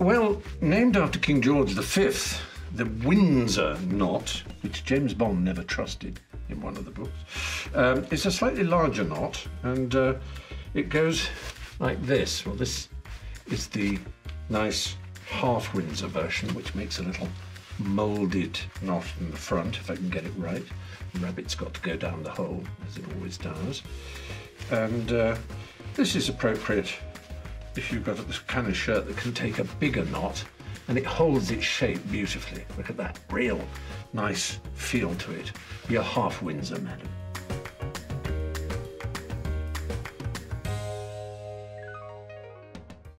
Well, named after King George V, the Windsor knot, which James Bond never trusted in one of the books, um, is a slightly larger knot, and uh, it goes like this. Well, this is the nice half Windsor version, which makes a little moulded knot in the front, if I can get it right. The rabbit's got to go down the hole, as it always does. And uh, this is appropriate if you've got this kind of shirt that can take a bigger knot and it holds its shape beautifully. Look at that, real nice feel to it. You're half Windsor, madam.